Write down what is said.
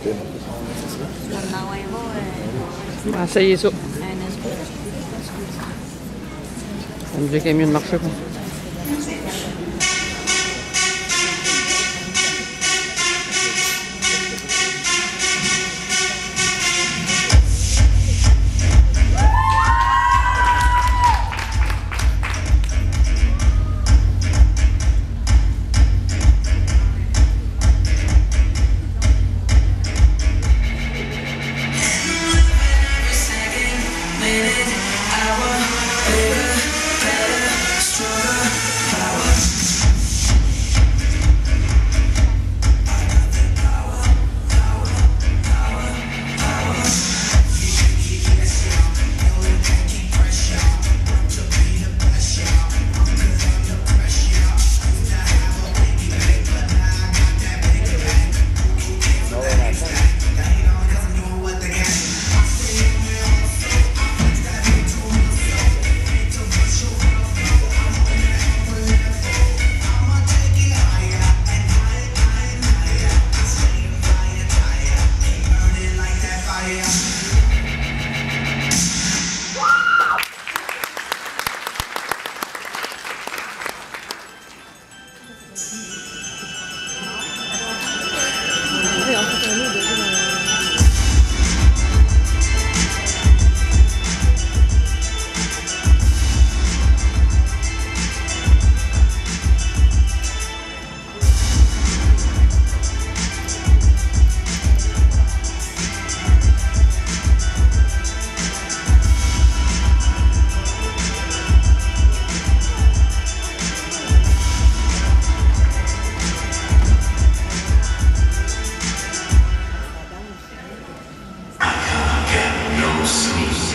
Torna huevo, eh, Masa yiso. mayonnaise. Andiyan kami yung naksa ko. you. Christmas.